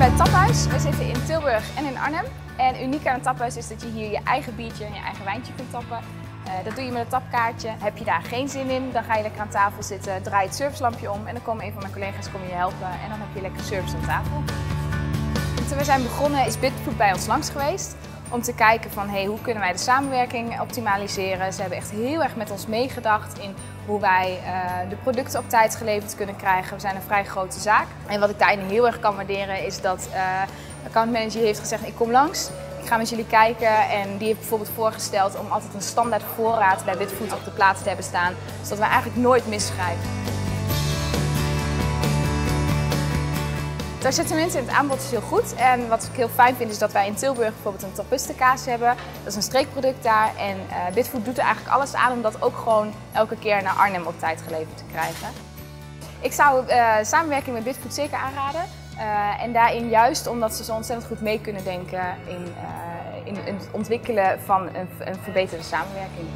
bij Taphuis. We zitten in Tilburg en in Arnhem. En uniek aan het Taphuis is dat je hier je eigen biertje en je eigen wijntje kunt tappen. Eh, dat doe je met een tapkaartje. Heb je daar geen zin in, dan ga je lekker aan tafel zitten, draai het servicelampje om en dan komen een van mijn collega's kom je helpen en dan heb je lekker service aan tafel. Toen we zijn begonnen is Bitfood bij ons langs geweest om te kijken van hey, hoe kunnen wij de samenwerking optimaliseren. Ze hebben echt heel erg met ons meegedacht in hoe wij uh, de producten op tijd geleverd kunnen krijgen. We zijn een vrij grote zaak. En wat ik daarin heel erg kan waarderen is dat uh, de accountmanager heeft gezegd ik kom langs. Ik ga met jullie kijken en die heeft bijvoorbeeld voorgesteld om altijd een standaard voorraad bij Bitfood op de plaats te hebben staan. Zodat we eigenlijk nooit misschrijven. Het assortiment in het aanbod is heel goed. En wat ik heel fijn vind is dat wij in Tilburg bijvoorbeeld een tapistenkaas hebben. Dat is een streekproduct daar. En uh, Bitfood doet er eigenlijk alles aan om dat ook gewoon elke keer naar Arnhem op tijd geleverd te krijgen. Ik zou uh, samenwerking met Bitfood zeker aanraden. Uh, en daarin juist omdat ze zo ontzettend goed mee kunnen denken in, in het ontwikkelen van een, een verbeterde samenwerking.